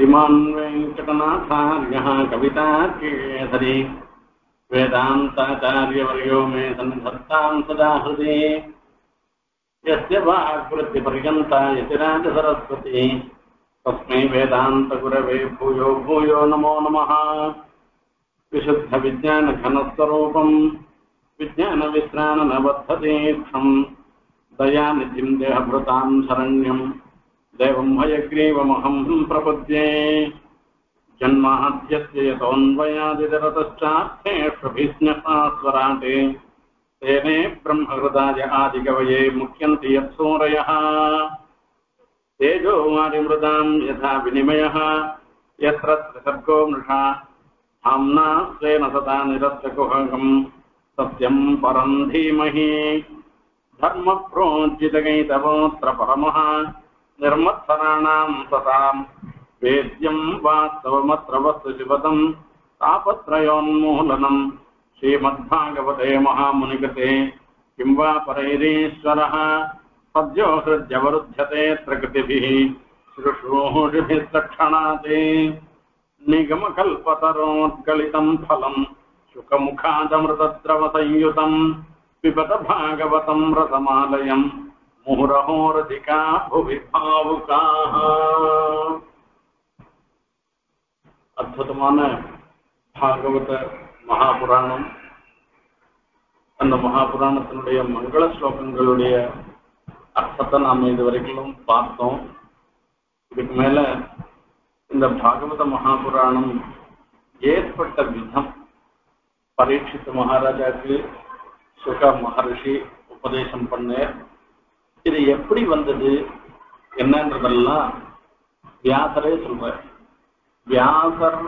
श्रीमान् वेङ्कटनाथार्यः कवितार्केसरी वेदान्ताचार्यवर्यो मे सन्धत्तां सदा हृदि यस्य वाग्वृत्तिपर्यन्ता यतिराजसरस्वती तस्मै वेदान्तगुरवे भूयो भूयो नमो नमः। विशुद्धविज्ञानघनस्वरूपम् विज्ञानविश्राणनबद्धतीर्थम् दयानिधिम् देहभृताम् शरण्यम्। देवम् हयग्रीवमहम् प्रपद्ये। जन्माद्यस्य यतोऽन्वयादिरतश्चार्थेष्वभिज्ञास्वराटे तेने ब्रह्महृदाय आदिकवये मुख्यन्ति यत्सूरयः तेजो वारिमृदाम् यथा विनिमयः। यत्र मृषा। धाम्ना स्वेन सदा निरस्तकुहकम् सत्यम् परम् धीमहि। धर्मप्रोज्जितगैतवोऽत्र परमः। निर्मत्सराणाम् सताम् वेद्यम् वास्तवमत्र वस्तु शिवतम् तापत्रयोन्मूलनम् श्रीमद्भागवते महामुनिकृते किं वा परैरीश्वरः? सद्यो हृद्यवरुध्यते प्रकृतिभिः श्रुश्रूषिभिः तक्षणाते निगमकल्पतरोद्गलितम् फलम् शुकमुखादमृतद्रवसंयुतम् पिबत भागवतम् रसमालयम्। मुहुरहोरधिका भुवि भावुकाः அற்புதமான பாகவத மகாபுராணம் அந்த மகாபுராணத்தினுடைய மங்கள ஸ்லோகங்களுடைய அர்த்தத்தை நாம் இது வரைக்கும் பார்த்தோம் இதுக்கு மேல இந்த பாகவத மகாபுராணம் ஏற்பட்ட விதம் பரீட்சித்த மகாராஜாக்கு சுக மகர்ஷி உபதேசம் பண்ணார் இது எப்படி வந்தது? என்னன்றதெல்லாம் வியாசரே சொல்வார் வியாசர்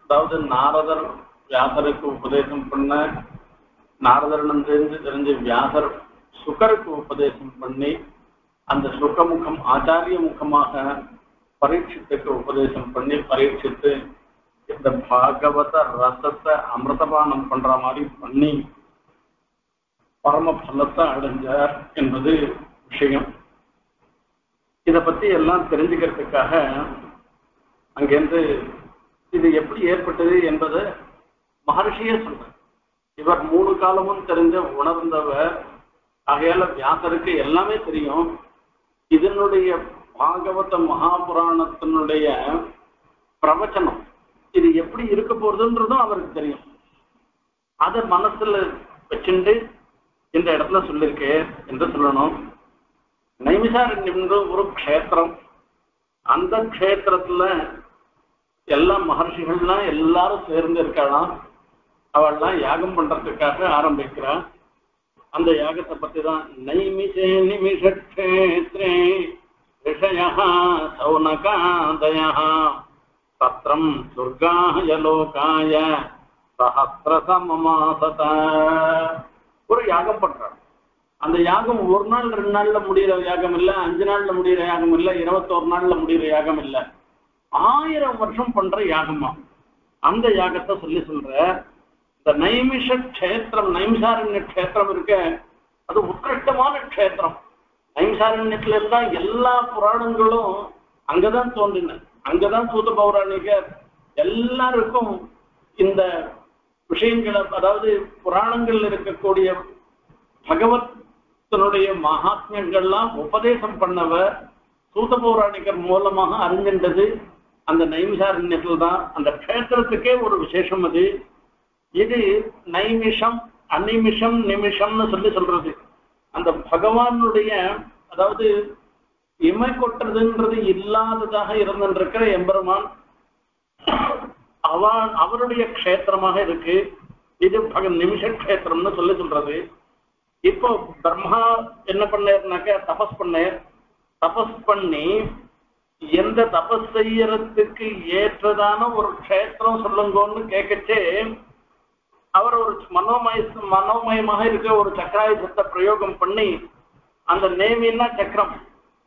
அதாவது நாரதர் வியாசருக்கு உபதேசம் பண்ண நாரதரிடம் தெரிஞ்சு தெரிஞ்ச வியாசர் சுகருக்கு உபதேசம் பண்ணி அந்த சுகமுகம் ஆச்சாரிய முகமாக பரீட்சித்துக்கு உபதேசம் பண்ணி பரீட்சித்து இந்த பாகவத ரசத்தை அமிர்தபானம் பண்ற மாதிரி பண்ணி பரம பலத்தை அடைஞ்சார் என்பது விஷயம். இத பத்தி எல்லாம் தெரிஞ்சுக்கிறதுக்காக அங்கேருந்து இது எப்படி ஏற்பட்டது என்பதை மகர்ஷியே சொல்ற இவர் மூணு காலமும் தெரிஞ்ச உணர்ந்தவர். ஆகையால வியாசருக்கு எல்லாமே தெரியும். இதனுடைய பாகவத மகாபுராணத்தினுடைய பிரவச்சனம் இது எப்படி இருக்க போறதுன்றதும் அவருக்கு தெரியும். அதை மனசுல வச்சுட்டு இந்த இடத்துல சொல்லிருக்கு என்று சொல்லணும். நைமிசாரண்யம்ன்ற ஒரு க்ஷேத்திரம். அந்த க்ஷேத்திரத்துல எல்லா மகர்ஷிகள்லாம் எல்லாரும் சேர்ந்து இருக்கலாம் அவள்லாம் யாகம் பண்றதுக்காக ஆரம்பிக்கிறான் அந்த யாகத்தை பத்தி தான் நைமிஷே நிமிஷேத்ரே ரிஷயா சௌனகாதய சத்திரம் துர்காய லோகாய சஹசிரசமாசத ஒரு யாகம் பண்றான் அந்த யாகம் ஒரு நாள் ரெண்டு நாள்ல முடியிற யாகம் இல்ல அஞ்சு நாள்ல முடியிற யாகம் இல்ல இருபத்தோரு நாள்ல முடிகிற யாகம் இல்ல. ஆயிரம் வருஷம் பண்ற யாகமா? அந்த யாகத்தை சொல்லி சொல்ற இந்த நைமிஷ கஷேத்திரம் நைமிசாரண்ய கஷேத்திரம் இருக்க அது உத்கிருஷ்டமான கஷேத்திரம். நைமிசாரண்யத்துல இருந்தா எல்லா புராணங்களும் அங்கதான் தோன்றின. அங்கதான் சூத பௌராணிகர் எல்லாருக்கும் இந்த விஷயங்களை அதாவது புராணங்கள்ல இருக்கக்கூடிய பகவத் பகவத்தினுடைய மகாத்மியங்கள்லாம் உபதேசம் பண்ணவர் சூத பௌராணிகர் மூலமாக அறிஞ்சின்றது அந்த நைமிஷாரண்யத்தில் தான். அந்த கஷேத்திரத்துக்கே ஒரு விசேஷம் அது. இது நைமிஷம் அநிமிஷம் நிமிஷம்னு சொல்லி சொல்றது. அந்த பகவானுடைய அதாவது இமை கொட்டுறதுன்றது இல்லாததாக இருந்திருக்கிற எம்பெருமான் அவ அவருடைய க்ஷேத்திரமாக இருக்கு. இது பக நிமிஷ க்ஷேத்திரம்னு சொல்லி சொல்றது. இப்போ பிரம்மா என்ன பண்ணாருனாக்க தபஸ் பண்ணார். தபஸ் பண்ணி எந்த தபஸ் செய்யறதுக்கு ஏற்றதான ஒரு க்ஷேத்திரம் சொல்லுங்கன்னு கேட்கச்சே அவர் ஒரு மனோமய மனோமயமாக இருக்க ஒரு சக்கராயுதத்தை பிரயோகம் பண்ணி அந்த நேமின்னா சக்கரம்.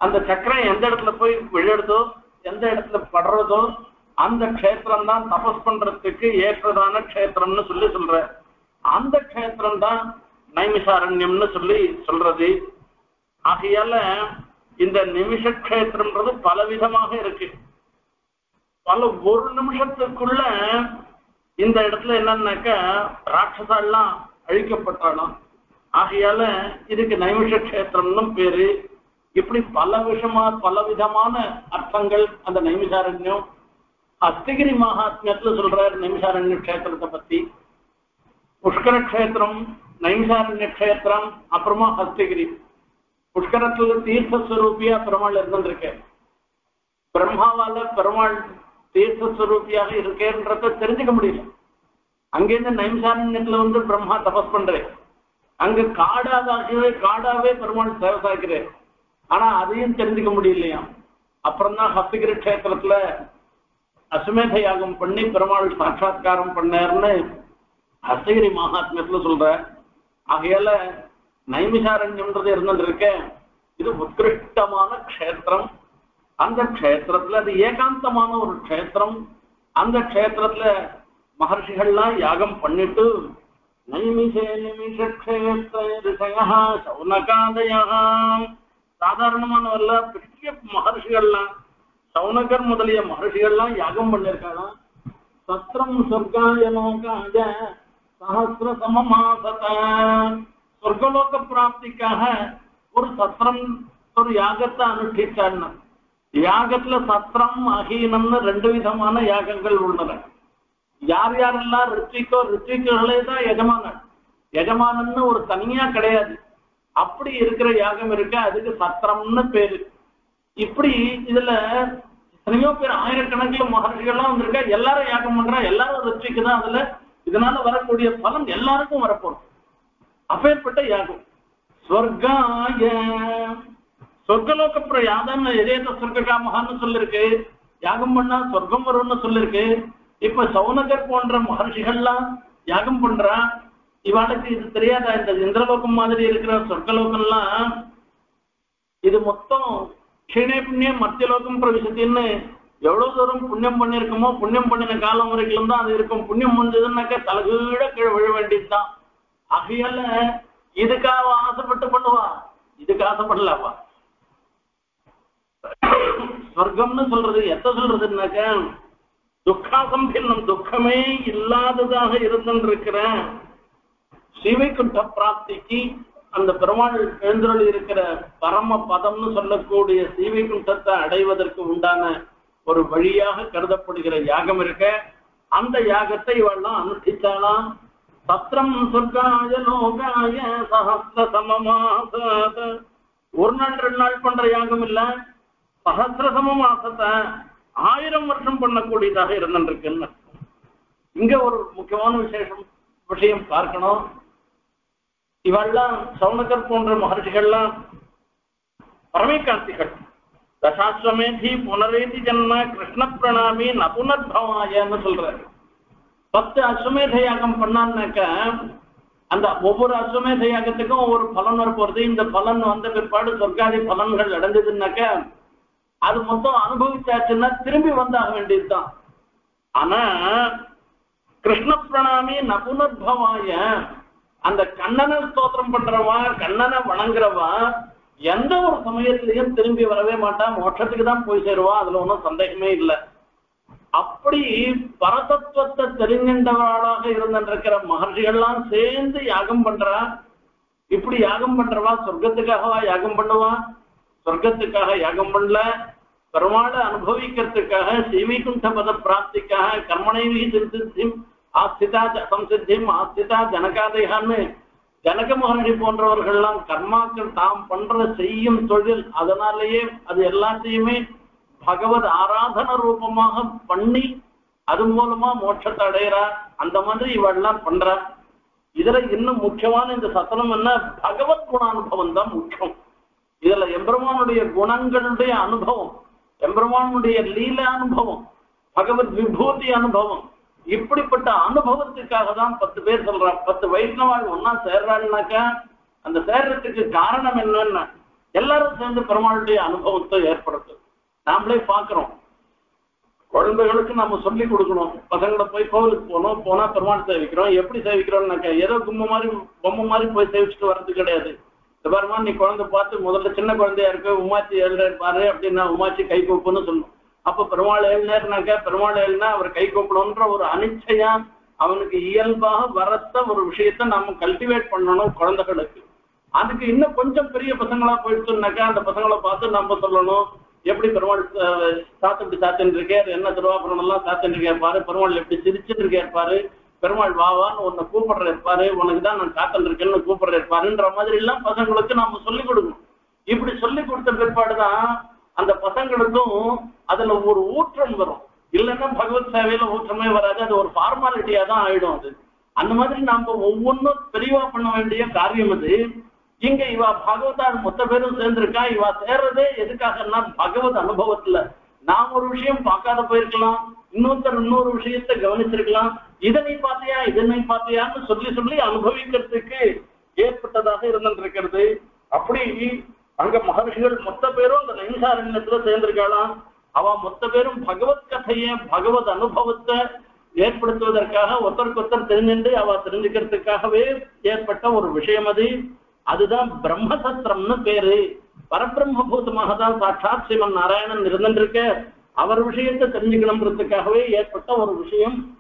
அந்த சக்கரம் எந்த இடத்துல போய் விழுறதோ எந்த இடத்துல படுறதோ அந்த க்ஷேத்திரம் தான் தபஸ் பண்றதுக்கு ஏற்றதான க்ஷேத்திரம்னு சொல்லி சொல்ற அந்த க்ஷேத்திரம் தான் நைமிசாரண்யம்னு சொல்லி சொல்றது. ஆகையால இந்த நிமிஷ பல பலவிதமாக இருக்கு. பல ஒரு நிமிஷத்துக்குள்ள இந்த இடத்துல என்னன்னாக்கா ராட்சசாலாம் அழிக்கப்பட்டாலும். ஆகையால இதுக்கு நைமிஷ கஷேத்திரம்னு பேரு. இப்படி பல விஷமா பல விதமான அர்த்தங்கள் அந்த நைமிஷாரண்யம் அஸ்திகிரி மகாத்மியத்துல சொல்றாரு நைமிஷாரண்ய கஷேத்திரத்தை பத்தி. புஷ்கர கஷேத்திரம் நைமிஷாரண்ய கஷேத்திரம் அப்புறமா ஹஸ்தகிரி புஷ்கரத்துல தீர்த்தஸ்வரூபியா பெருமாள் இருந்திருக்கேன் பிரம்மாவால பெருமாள் தீர்த்தஸ்வரூபியாக இருக்கேன்றத தெரிஞ்சுக்க முடியல. அங்கேருந்து நைமிசாரண்யத்துல வந்து பிரம்மா தபஸ் பண்றேன் அங்க காடாகவே காடாவே பெருமாள் சேவை சாய்க்கிறேன் ஆனா அதையும் தெரிஞ்சுக்க முடியலையா அப்புறம் தான் ஹஸ்தகிரி கஷேத்திரத்துல அசுமேத யாகம் பண்ணி பெருமாள் சாட்சாத்காரம் பண்ணார்னு ஹஸ்தகிரி மகாத்மியத்துல சொல்ற ஆகையால நைமிசாரண்யம்ன்றது இருந்துட்டு இது உத்கிருஷ்டமான க்ஷேத்திரம். அந்த க்ஷேத்திரத்துல அது ஏகாந்தமான ஒரு க்ஷேத்திரம். அந்த க்ஷேத்திரத்துல மகர்ஷிகள்லாம் யாகம் பண்ணிட்டு நைமிஷே நிமிஷ க்ஷேத்திர சௌனகாதயா. சாதாரணமானவல்ல பெரிய மகர்ஷிகள்லாம் சௌனகர் முதலிய மகர்ஷிகள்லாம் யாகம் பண்ணிருக்காங்க. சத்திரம் சொர்க்காய லோகாய சஹசிர சமமாசத சொர்க்கலோக பிராப்திக்காக ஒரு சத்திரம் ஒரு யாகத்தை அனுஷ்டிச்சான்னு யாகத்துல சத்திரம் அகீனம்னு ரெண்டு விதமான யாகங்கள் உள்ளன. யார் யாரெல்லாம் ரித்விக்கோ ரித்விக்குகளே தான் எஜமானன். எஜமானன்னு ஒரு தனியா கிடையாது. அப்படி இருக்கிற யாகம் இருக்கு? அதுக்கு சத்திரம்னு பேரு. இப்படி இதுல எத்தனையோ பேர் ஆயிரக்கணக்கில் மகர்ஷிகள்லாம் வந்திருக்கா? எல்லாரும் யாகம் பண்றா? எல்லாரும் ரித்விக்கு தான் அதுல இதனால வரக்கூடிய பலன் எல்லாருக்கும் வரப்போறோம் அப்பேற்பட்ட யாகம். ஸ்வர்காய சொர்க்கலோக பிரயாதம் எதேத சொர்க்ககாமகான்னு சொல்லிருக்கு. யாகம் பண்ணா சொர்க்கம் வரும்னு சொல்லிருக்கு. இப்ப சௌனகர் போன்ற மகர்ஷிகள்லாம் யாகம் பண்றா? இவாளுக்கு இது தெரியாதா? இந்த இந்திரலோகம் மாதிரி இருக்கிற சொர்க்கலோகம்லாம் இது மொத்தம் க்ஷீணே புண்ணியம் மத்தியலோகம் பிரவிசத்தின்னு எவ்வளவு தூரம் புண்ணியம் பண்ணிருக்குமோ புண்ணியம் பண்ணின காலம் வரைக்கும் தான் அது இருக்கும். புண்ணியம் முடிஞ்சதுன்னாக்கா தலகீழ கீழே விழ வேண்டியதுதான். ஆகையால இதுக்காக ஆசைப்பட்டு பண்ணுவா? இதுக்கு ஆசைப்படலப்பா. சொர்க்கம்னு சொல்றது எத்த சொல்றதுன்னாக்க துக்காசம்பின்னம் துக்கமே இல்லாததாக இருந்திருக்கிற சிவைக்குண்ட பிராப்திக்கு அந்த பெருமாள் எழுந்தருள் இருக்கிற பரம பதம்னு சொல்லக்கூடிய சீவைக்குண்டத்தை அடைவதற்கு உண்டான ஒரு வழியாக கருதப்படுகிற யாகம் இருக்க அந்த யாகத்தை இவெல்லாம் அனுஷ்டித்தாலாம் சத்திரம் சொர்க்காய லோகாய சஹஸ்ர சமமாச ஒரு நாள் ரெண்டு நாள் பண்ற யாகம் இல்ல. சஹஸ்ர சமமாசத்தை ஆயிரம் வருஷம் பண்ணக்கூடியதாக இருந்திருக்குன்னு இங்க ஒரு முக்கியமான விசேஷம் விஷயம் பார்க்கணும். இவெல்லாம் சவுனகர் போன்ற மகர்ஷிகள்லாம் பரமேகாந்திகள் தசாஸ்வமேதி புனரேதி ஜன்ம கிருஷ்ண பிரணாமி நபுனர்பவாயன்னு சொல்றாரு. பத்து அஸ்வமேத யாகம் பண்ணான்னாக்க அந்த ஒவ்வொரு அஸ்வமேத யாகத்துக்கும் ஒவ்வொரு பலன் வரப்போறது. போறது இந்த பலன் வந்த பிற்பாடு சொர்க்காதி பலன்கள் அடைஞ்சதுன்னாக்க அது மொத்தம் அனுபவிச்சாச்சுன்னா திரும்பி வந்தாக வேண்டியதுதான். ஆனா கிருஷ்ண பிரணாமி நபுனர்பவாய அந்த கண்ணனை ஸ்தோத்திரம் பண்றவா கண்ணனை வணங்குறவா எந்த ஒரு சமயத்திலையும் திரும்பி வரவே மாட்டான். மோட்சத்துக்கு தான் போய் சேருவா. அதுல ஒன்றும் சந்தேகமே இல்லை. அப்படி பரதத்துவத்தை தெரிஞ்சின்றவர்களாக இருந்திருக்கிற மகர்ஷிகள்லாம் சேர்ந்து யாகம் பண்றா? இப்படி யாகம் பண்றவா? சொர்க்கத்துக்காகவா யாகம் பண்ணுவா? சொர்க்கத்துக்காக யாகம் பண்ணல. பெருமாளை அனுபவிக்கிறதுக்காக சீவிகுண்ட பத பிராப்திக்காக கர்மனைவி சித்திம் ஆஸ்திதா சம்சித்திம் ஆஸ்திதா ஜனகாதையான்னு ஜனக மகர்ஷி போன்றவர்கள்லாம் கர்மாக்கள் தாம் பண்ற செய்யும் தொழில் அதனாலேயே அது எல்லாத்தையுமே பகவத் ஆராதன ரூபமாக பண்ணி அது மூலமா மோட்சத்தை அடையிறா அந்த மாதிரி இவெல்லாம் பண்றா இதுல இன்னும் முக்கியமான இந்த சத்தனம் என்ன? பகவத் குணானுபவம் தான் முக்கியம். இதுல எம்பெருமானுடைய குணங்களுடைய அனுபவம் எம்பெருமானுடைய லீல அனுபவம் பகவத் விபூதி அனுபவம் இப்படிப்பட்ட அனுபவத்துக்காக தான் பத்து பேர் சொல்றான் பத்து வைஷ்ணவாள் ஒன்னா சேர்றாள்னாக்கா அந்த சேர்றதுக்கு காரணம் என்னன்னா எல்லாரும் சேர்ந்து பெருமாளுடைய அனுபவத்தை ஏற்படுத்தும். நாமளே பாக்குறோம் குழந்தைகளுக்கு நம்ம சொல்லி கொடுக்கணும். பசங்களை போய் கோவிலுக்கு போனோம் போனா பெருமாள் சேவிக்கிறோம். எப்படி சேவிக்கிறோம்னாக்கா ஏதோ கும்ப மாதிரி பொம்மை மாதிரி போய் சேவிச்சுட்டு வர்றது கிடையாது. இந்த நீ குழந்தை பார்த்து முதல்ல சின்ன குழந்தையா இருக்க உமாச்சி எழுதுற பாரு அப்படின்னா உமாச்சி கை கூப்புன்னு சொல்லணும் அப்ப பெருமாள் எழுந்தாருனாக்க பெருமாள் எழுந்தா அவர் கை கூப்பிடணுன்ற ஒரு அனிச்சையா அவனுக்கு இயல்பாக வரத்த ஒரு விஷயத்த நம்ம கல்டிவேட் பண்ணணும் குழந்தைகளுக்கு. அதுக்கு இன்னும் கொஞ்சம் பெரிய பசங்களா போயிடுச்சுனாக்கா அந்த பசங்களை பார்த்து நம்ம சொல்லணும். எப்படி பெருமாள் அஹ், இப்படி சாத்தின்னு இருக்கார் என்ன திருவாபுரம் எல்லாம் சாத்தின்னு இருக்கேன் பாரு பெருமாள் எப்படி சிரிச்சுட்டு இருக்கார் பாரு. பெருமாள் வாவான்னு உன்னை கூப்பிடுற இருப்பாரு உனக்கு தான் நான் காத்துட்டு இருக்கேன்னு கூப்பிடுற இருப்பாருன்ற மாதிரி எல்லாம் பசங்களுக்கு நம்ம சொல்லிக் கொடுக்கணும். இப்படி சொல்லி கொடுத்த பிற்பாடுதான் அந்த பசங்களுக்கும் அதுல ஒரு ஊற்றம் வரும். இல்லைன்னா பகவத் சேவையில ஊற்றமே வராது அது ஒரு ஃபார்மாலிட்டியா தான் ஆயிடும் அது. அந்த மாதிரி நாம ஒவ்வொன்றும் தெளிவா பண்ண வேண்டிய காரியம் அது. இங்க இவா பகவதால் மொத்த பேரும் சேர்ந்திருக்கா இவா சேர்றதே எதுக்காகன்னா பகவத் அனுபவத்துல. நாம் ஒரு விஷயம் பார்க்காத போயிருக்கலாம் இன்னொருத்தர் இன்னொரு விஷயத்தை கவனிச்சிருக்கலாம். இதனை பார்த்தியா இதனை பார்த்தியான்னு சொல்லி சொல்லி அனுபவிக்கிறதுக்கு ஏற்பட்டதாக இருந்திருக்கிறது அப்படி அங்க மகர்ஷிகள் மொத்த பேரும் அந்த நைமிஷாரண்யத்துல சேர்ந்திருக்காளாம். அவ மொத்த பேரும் பகவத் கதையை பகவத் அனுபவத்தை ஏற்படுத்துவதற்காக ஒருத்தருக்கு ஒருத்தர் தெரிஞ்சுண்டு அவ தெரிஞ்சுக்கிறதுக்காகவே ஏற்பட்ட ஒரு விஷயம் அது. அதுதான் பிரம்மசத்திரம்னு பேரு. பரபிரம்மபூதமாக தான் சாட்சாத் சிவன் நாராயணன் இருந்திருக்க அவர் விஷயத்தை தெரிஞ்சுக்கணுன்றதுக்காகவே ஏற்பட்ட ஒரு விஷயம்.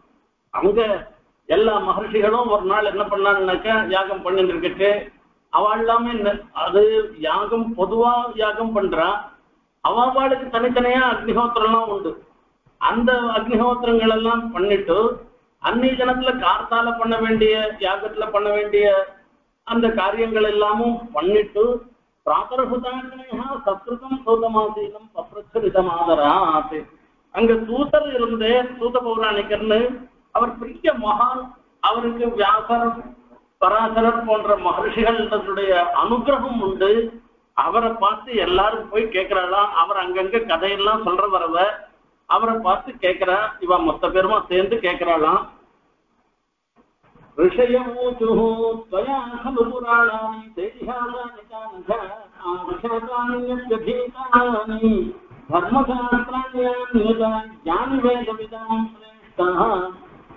அங்க எல்லா மகர்ஷிகளும் ஒரு நாள் என்ன பண்ணாங்கன்னாக்கா யாகம் பண்ணிட்டு இருக்கிட்டு அவ எல்லாமே அது யாகம் பொதுவா யாகம் பண்றா அவளுக்கு தனித்தனியா அக்னிஹோத்திரம்லாம் உண்டு. அந்த அக்னிஹோத்திரங்கள் எல்லாம் பண்ணிட்டு அன்னை தினத்துல கார்த்தால பண்ண வேண்டிய யாகத்துல பண்ண வேண்டிய அந்த காரியங்கள் எல்லாமும் பண்ணிட்டு பிராத்தரபுதாங்கனையா சத்ருதம் சௌதமாசீனம் பப்ரச்சரிதமாதராத். அங்க சூதர் இருந்தே சூத பௌராணிகர்னு அவர் பெரிய மகான் அவருக்கு வியாபாரம் பராசரர் போன்ற மகர்ஷிகளுடைய அனுகிரகம் உண்டு அவரை பார்த்து எல்லாரும் போய் கேட்கிறாளாம் அவர் அங்கங்க கதையெல்லாம் சொல்ற வரவ அவரை பார்த்து கேட்கிறா இவ மொத்த பேருமா சேர்ந்து கேட்கிறாளாம் ऋषयमूचुः त्वया खलु पुराणानि तेतिहासानि चानघ आविषातान्यभ्यधीतानि धर्मशास्त्राण्यान्यता ज्ञानि वेदविदां श्रेष्ठः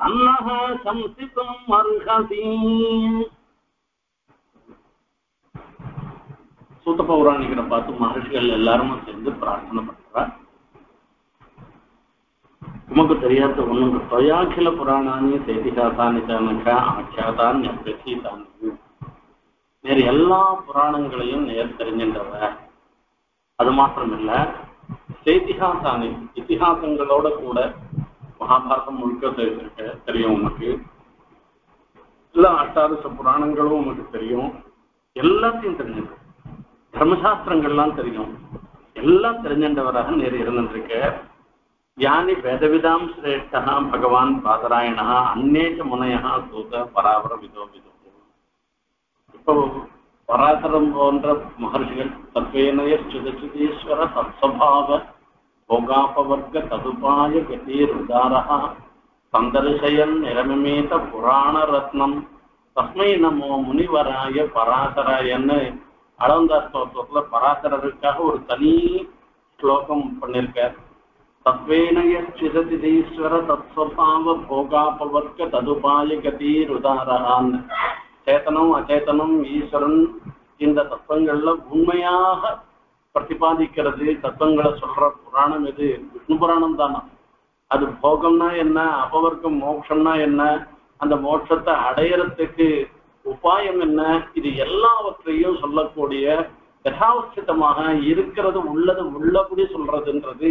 தன்னக சம்சிதும் அர்ஹசி சூத்த பௌராணிகரை பார்த்து மகர்ஷிகள் எல்லாரும் சேர்ந்து பிரார்த்தனை பண்றா நமக்கு தெரியாத ஒன்று துவயாக்கில புராணானி சேதிகாசானி தனக ஆக்கியாதான் பிரசீதான் வேறு எல்லா புராணங்களையும் நேர் தெரிஞ்சின்றவ அது மாத்திரமில்ல சேதிகாசானி இத்திஹாசங்களோட கூட மகாபாரதம் முழுக்க தெரிஞ்சிருக்க தெரியும் உனக்கு எல்லா அஷ்டாதச புராணங்களும் உனக்கு தெரியும் எல்லாத்தையும் தெரிஞ்சிருக்கு தர்மசாஸ்திரங்கள்லாம் தெரியும் எல்லாம் தெரிஞ்சின்றவராக நேர் இருந்திருக்க யானி வேதவிதாம் சிரேஷ்டா பகவான் பாதராயணா அந்நேச்ச முனையா சூத பராபர விதோ விதோ இப்போ பராசரம் போன்ற மகர்ஷிகள் தத்வேனய சுதச்சுதீஸ்வர சத்ஸ்வபாவ போகாபவர்க்க ததுபாய கதீர் உதாரா சந்தர்சயன் நிரமமேத புராண ரத்னம் தஸ்மை நமோ முனிவராய பராசராயன்னு அளந்தா ஸ்தோத்திரத்துல பராசரருக்காக ஒரு தனி ஸ்லோகம் பண்ணிருக்கார் தத்வேனயச்சிததிதீஸ்வர தத்ஸ்வபாவ போகாபவர்க்க ததுபாய கதீர் உதாரான் சேத்தனம் அச்சேதனம் ஈஸ்வரன் இந்த தத்துவங்கள்ல உண்மையாக பிரதிபாதிக்கிறது தத்துவங்களை சொல்ற புராணம் எது? விஷ்ணு புராணம் தானா? அது போகம்னா என்ன? அபவர்க்கம் மோட்சம்னா என்ன? அந்த மோட்சத்தை அடையறதுக்கு உபாயம் என்ன? இது எல்லாவற்றையும் சொல்லக்கூடிய யதாவசிதமாக இருக்கிறது உள்ளது உள்ளபடி சொல்றதுன்றது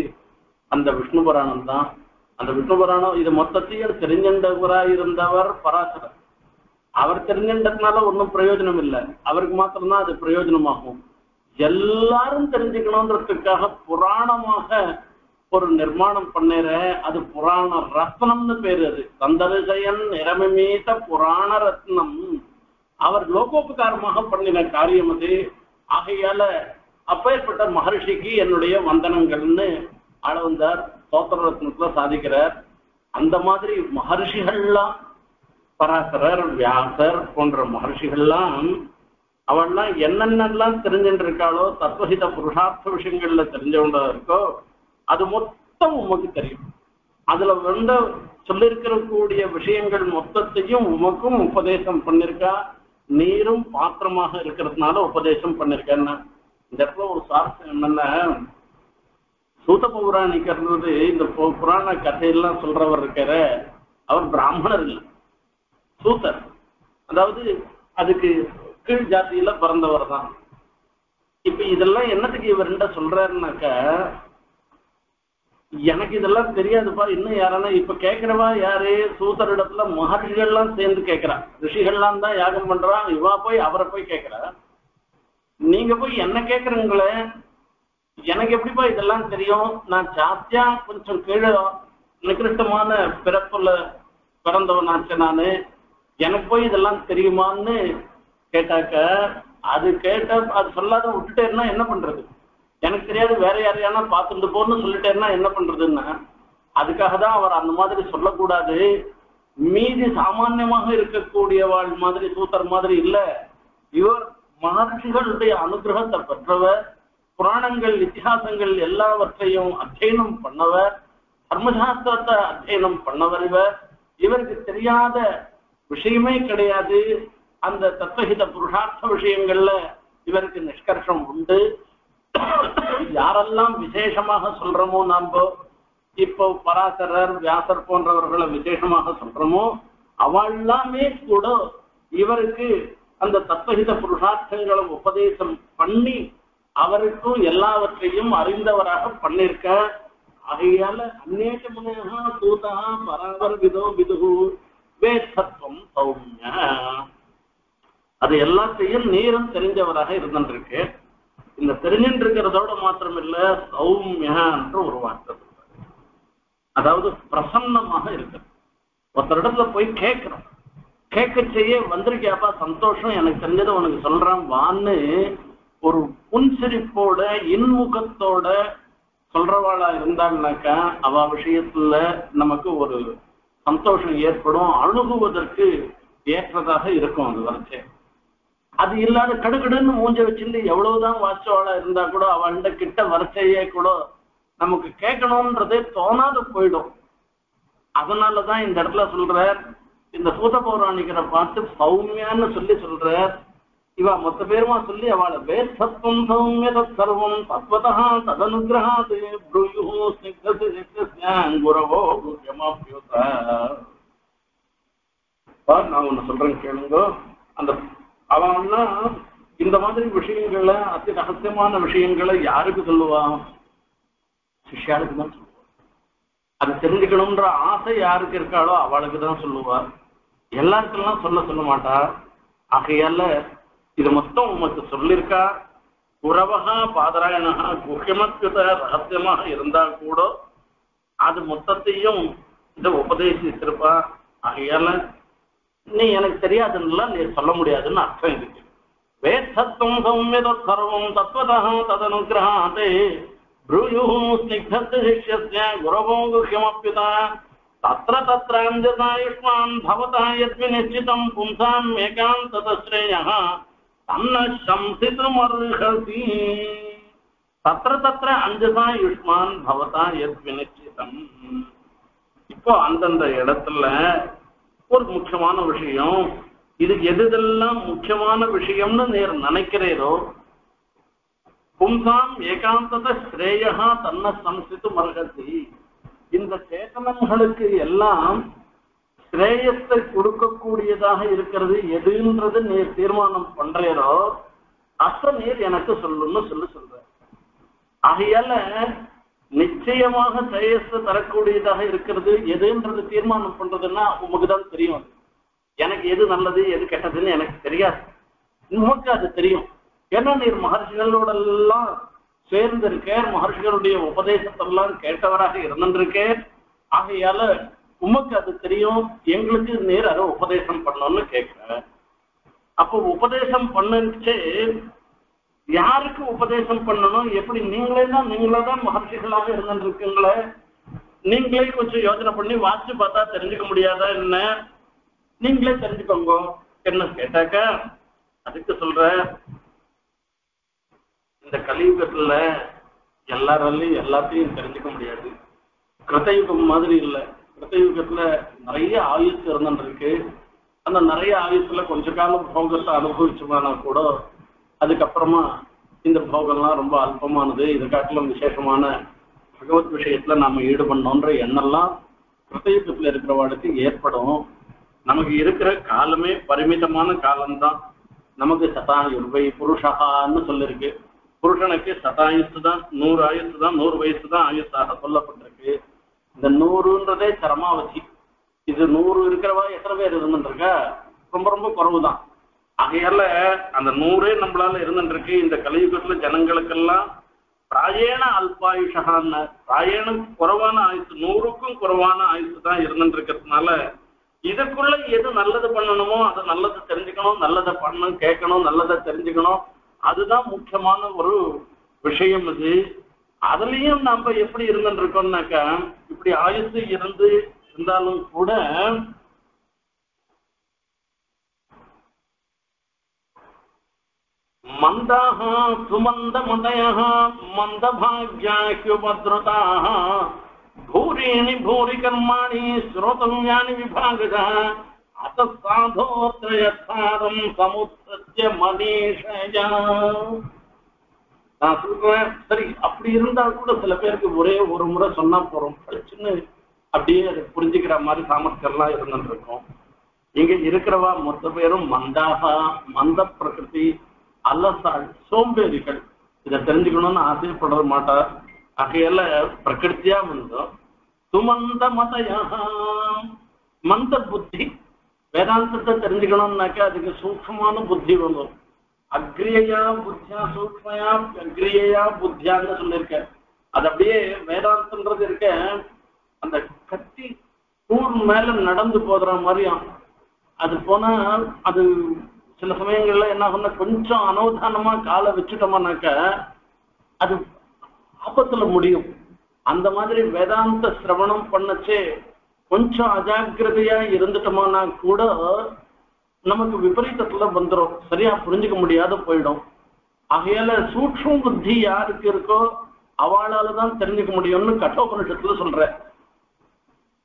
அந்த விஷ்ணு புராணம் தான். அந்த விஷ்ணு புராணம் இது மொத்தத்தையும் தெரிஞ்சண்டவராக இருந்தவர் பராசரர். அவர் தெரிஞ்சின்றதுனால ஒன்றும் பிரயோஜனம் இல்லை அவருக்கு மாத்திரம்தான் அது பிரயோஜனமாகும். எல்லாரும் தெரிஞ்சுக்கணும்ன்றதுக்காக புராணமாக ஒரு நிர்மாணம் பண்ணிற அது புராண ரத்னம்னு பேரு அது. சந்தரிசயன் நிறமமீத புராண ரத்னம். அவர் லோகோபகாரமாக பண்ணின காரியம் அது. ஆகையால அப்பேற்பட்ட மகர்ஷிக்கு என்னுடைய வந்தனங்கள்னு அளவந்தார் சோத்திர ரத்னத்துல சாதிக்கிறார். அந்த மாதிரி மகர்ஷிகள்லாம் பராசரர் வியாசர் போன்ற மகர்ஷிகள்லாம் அவள்லாம் என்னென்னலாம் தெரிஞ்சுட்டு இருக்காளோ தத்துவஹித புருஷார்த்த விஷயங்கள்ல தெரிஞ்சவங்க இருக்கோ அது மொத்தம் உமக்கு தெரியும். அதுல வந்து சொல்லிருக்கக்கூடிய விஷயங்கள் மொத்தத்தையும் உமக்கும் உபதேசம் பண்ணிருக்கா? நீரும் பாத்திரமாக இருக்கிறதுனால உபதேசம் பண்ணிருக்கேன்னா இந்த இடத்துல ஒரு சார்த்தம் என்னன்னா சூத பௌராணிக்கிறது இந்த புராண கதையெல்லாம் சொல்றவர் இருக்கிற அவர் பிராமணர் இல்லை. சூத்தர். அதாவது அதுக்கு கீழ் ஜாதியில பிறந்தவர் தான். இப்ப இதெல்லாம் என்னத்துக்கு இவர்கிட்ட சொல்றாருனாக்க எனக்கு இதெல்லாம் தெரியாதுப்பா இன்னும் யாரானா இப்ப கேக்குறவா யாரு? சூத்தர் மகர்ஷிகள்லாம் சேர்ந்து கேட்கிறா ரிஷிகள்லாம் தான் யாகம் பண்றான் இவா போய் அவரை போய் கேட்கிறா நீங்க போய் என்ன கேட்கறீங்களே எனக்கு எப்படிப்பா இதெல்லாம் தெரியும்? நான் ஜாத்தியா கொஞ்சம் கீழே நிகிருஷ்டமான பிறப்புல பிறந்தவனாச்சு நானு. எனக்கு போய் இதெல்லாம் தெரியுமான்னு கேட்டாக்க அது கேட்ட அது சொல்லாத விட்டுட்டேன்னா என்ன பண்றது? எனக்கு தெரியாது வேற யாரையான பார்த்துட்டு போன்னு சொல்லிட்டேன்னா என்ன பண்றதுன்னா. அதுக்காக தான் அவர் அந்த மாதிரி சொல்லக்கூடாது. மீதி சாமான்யமாக இருக்கக்கூடியவாள் மாதிரி சூத்தர் மாதிரி இல்ல. இவர் மகர்ஷிகளுடைய அனுகிரகத்தை பெற்றவர். புராணங்கள் இத்திஹாசங்கள் எல்லாவற்றையும் அத்தியனம் பண்ணவர். தர்மசாஸ்திரத்தை அத்தியனம் பண்ணவர் இவர். இவருக்கு தெரியாத விஷயமே கிடையாது. அந்த தத்துவஹித புருஷார்த்த விஷயங்கள்ல இவருக்கு நிஷ்கர்ஷம் உண்டு. யாரெல்லாம் விசேஷமாக சொல்றோமோ நாம இப்போ பராசரர் வியாசர் போன்றவர்களை விசேஷமாக சொல்றோமோ அவெல்லாமே கூட இவருக்கு அந்த தத்துவஹித புருஷார்த்தங்களை உபதேசம் பண்ணி அவருக்கும் எல்லாவற்றையும் அறிந்தவராக பண்ணிருக்க ஆகையால அநேக முனையா தூதா பராவர் விதோ விதுகு வேத்தத்துவம் சௌமிய. அது எல்லாத்தையும் நீரும் தெரிஞ்சவராக இருந்துருக்கு இந்த தெரிஞ்சுட்டு இருக்கிறதோட மாத்திரம் இல்ல சௌமியன்ற ஒரு வார்த்தை அதாவது பிரசன்னமாக இருக்கு. ஒருத்தர் இடத்துல போய் கேட்கிறோம். கேட்க செய்ய வந்திருக்கியாப்பா சந்தோஷம் எனக்கு தெரிஞ்சதை உனக்கு சொல்றேன் வான்னு ஒரு புன்சிரிப்போட இன்முகத்தோட சொல்றவாளா இருந்தாங்கனாக்கா அவ விஷயத்துல நமக்கு ஒரு சந்தோஷம் ஏற்படும் அணுகுவதற்கு ஏற்றதாக இருக்கும் அது வரைச்சே அது இல்லாத கடுகடுன்னு மூஞ்ச வச்சிருந்து எவ்வளவுதான் வாச்சவாளா இருந்தா கூட அவள்கிட்ட கிட்ட வரிசையே கூட நமக்கு கேட்கணும்ன்றதே தோணாத போயிடும். அதனாலதான் இந்த இடத்துல சொல்ற இந்த சூத பௌராணிக்கரை பார்த்து சௌமியான்னு சொல்லி சொல்ற இவ மொத்த பேருமா சொல்லி அவளை வேத்தத்துவம் சௌமிய தற்சர்வம் தத்வதா ததனுகிரகாத் ப்ரூயு ஸ்னிக்தசி சிக்தஸ்யாங் நான் ஒண்ணு சொல்றேன் கேளுங்க. அந்த அவன்னா இந்த மாதிரி விஷயங்களை அதி ரகசியமான விஷயங்களை யாருக்கு சொல்லுவான்? சிஷ்யாளுக்கு தான் சொல்லுவான். அதை தெரிஞ்சுக்கணும்ன்ற ஆசை யாருக்கு இருக்காளோ அவளுக்கு தான் சொல்லுவா எல்லாருக்கெல்லாம் சொல்ல சொல்ல மாட்டா. ஆகையால இது மொத்தம் உமக்கு சொல்லியிருக்கா உறவகா பாதராயணகா குஹ்யமத்யுத ரகசியமாக இருந்தா கூட அது மொத்தத்தையும் இதை உபதேசித்திருப்பா. ஆகையால நீ எனக்கு தெரியாதுன்னு நீ சொல்ல முடியாதுன்னு அர்த்தம் இருக்கு வேத்தத்துவம் சௌமியத சர்வம் தத்வதம் ததனுகிரகாதே ब्रूयुः स्निग्धस्य शिष्यस्य गुरवो गुह्यमप्युता तत्र तत्राञ्जसायुष्मान् भवतः यद्विनिश्चितम् पुंसाम् एकान्ततश्रेयः तन्न शंसितुमर्हसि तत्र तत्र அஞ்சசா யுஷ்மான் பவதா எத் வினிச்சிதம் இப்போ அந்தந்த இடத்துல ஒரு முக்கியமான விஷயம். இது எதுதெல்லாம் முக்கியமான விஷயம்னு நீர் நினைக்கிறீரோ பும்சாம் ஏகாந்தத ஸ்ரேயா தன்ன சம்சித்து மருகதி. இந்த சேதனங்களுக்கு எல்லாம் ஸ்ரேயத்தை கொடுக்கக்கூடியதாக இருக்கிறது எதுன்றது நீர் தீர்மானம் பண்றீரோ அத்த நீர் எனக்கு சொல்லுன்னு சொல்லி சொல்ற ஆகையால நிச்சயமாக ஸ்ரேயஸை தரக்கூடியதாக இருக்கிறது. எதுன்றது தீர்மானம் பண்றதுன்னா உமக்கு தான் தெரியும் அது. எனக்கு எது நல்லது எது கெட்டதுன்னு எனக்கு தெரியாது. உமக்கு அது தெரியும். ஏன்னா நீர் மகர்ஷிகளோடெல்லாம் எல்லாம் சேர்ந்து இருக்கேன். மகர்ஷிகளுடைய உபதேசத்தெல்லாம் கேட்டவராக இருந்திருக்கேன். ஆகையால உமக்கு அது தெரியும். எங்களுக்கு நேர் அதை உபதேசம் பண்ணணும்னு கேட்கிறேன். அப்போ உபதேசம் பண்ணுச்சு யாருக்கு உபதேசம் பண்ணணும்? எப்படி நீங்களே தான் நீங்களே தான் மகர்ஷிகளாக இருந்துருக்கீங்களே? நீங்களே கொஞ்சம் யோசனை பண்ணி வாசிச்சு பார்த்தா தெரிஞ்சுக்க முடியாதா என்ன? நீங்களே தெரிஞ்சுக்கோங்க. என்ன கேட்டாக்கா அதுக்கு சொல்ற இந்த கலியுகத்துல எல்லாராலையும் எல்லாத்தையும் தெரிஞ்சுக்க முடியாது. கிருத்தயுகம் மாதிரி இல்லை. கிருத்தயுகத்துல நிறைய ஆயுசு இருந்துருக்கு அந்த நிறைய ஆயுசுல கொஞ்ச காலம் போகத்தை அனுபவிச்சுமானா கூட அதுக்கப்புறமா இந்த போகம்லாம் ரொம்ப அல்பமானது. இதை காட்டிலும் விசேஷமான பகவத் விஷயத்துல நாம ஈடுபடணுன்ற எண்ணெல்லாம் கிருத்தயுகத்துல இருக்கிறவாளுக்கு ஏற்படும். நமக்கு இருக்கிற காலமே பரிமிதமான காலம்தான். நமக்கு சதாயுர்வை புருஷகான்னு சொல்லிருக்கு. புருஷனுக்கு சதாயுசு தான் நூறு ஆயுசு தான் நூறு வயசு தான் ஆயுசாக சொல்லப்பட்டிருக்கு. இந்த நூறுன்றதே சரமாவதி. இது நூறு இருக்கிறவா எத்தனை பேர் இருந்துருக்கா ரொம்ப ரொம்ப குறவு தான் ஆகையால அந்த நூறே நம்மளால இருந்துருக்கு இந்த கலியுகத்துல ஜனங்களுக்கெல்லாம் பிராயண அல்பாயுஷகான்னு பிராயணம் குறைவான ஆயுசு நூறுக்கும் குறைவான ஆயுசு தான் இருந்துருக்கிறதுனால இதுக்குள்ள எது நல்லது பண்ணணுமோ அதை நல்லதை தெரிஞ்சுக்கணும் நல்லதை பண்ணணும் கேட்கணும் நல்லதை தெரிஞ்சுக்கணும். அதுதான் முக்கியமான ஒரு விஷயம் இது. அதுலயும் நம்ம எப்படி இருந்துட்டு இருக்கோம்னாக்கா இப்படி ஆயுசு இருந்து இருந்தாலும் கூட மந்தாக சுமந்த மதய மந்தபாக்யாஹ்யுபத்ருதாக भूरीणि भूरि कर्माणि श्रोतव्यानि विभागः अतः साधोऽत्र यथारम् समुत्सत्य மனீஷயா நான் சொல்றேன் சரி அப்படி இருந்தா கூட சில பேருக்கு ஒரே ஒரு முறை சொன்னா போறோம் படிச்சுன்னு அப்படியே அதை புரிஞ்சுக்கிற மாதிரி சாமர்த்தியம்லாம் இருந்துட்டு இருக்கும் இங்க இருக்கிறவா மொத்த பேரும் மந்தாகா மந்த பிரகிருதி அல்லசாள் சோம்பேறிகள் இதை தெரிஞ்சுக்கணும்னு ஆசைப்பட மாட்டார். ஆகையால பிரகிருத்தியா வந்தோம் சுமந்த மதயா மந்த புத்தி. வேதாந்தத்தை தெரிஞ்சுக்கணும்னாக்கா அதுக்கு சூக்ஷமான புத்தி வரும். அக்ரியயா புத்தியா சூக்மையா? அக்ரியயா புத்தியான்னு சொல்லியிருக்க அது அப்படியே வேதாந்தன்றது இருக்க அந்த கத்தி கூர் மேல நடந்து போதுற மாதிரியும் அது போனா அது சில சமயங்கள்ல என்ன ஆகும்னா கொஞ்சம் அனவதானமா காலை வச்சுட்டோம்னாக்க அது ஆபத்துல முடியும். அந்த மாதிரி வேதாந்த சிரவணம் பண்ணச்சே கொஞ்சம் அஜாக்கிரதையா இருந்துட்டோம்னா கூட நமக்கு விபரீதத்துல வந்துடும் சரியா புரிஞ்சுக்க முடியாத போயிடும். ஆகையால சூட்சம் புத்தி யாருக்கு இருக்கோ அவளாலதான் தெரிஞ்சுக்க முடியும்னு கட்டோபனிஷத்துல சொல்ற.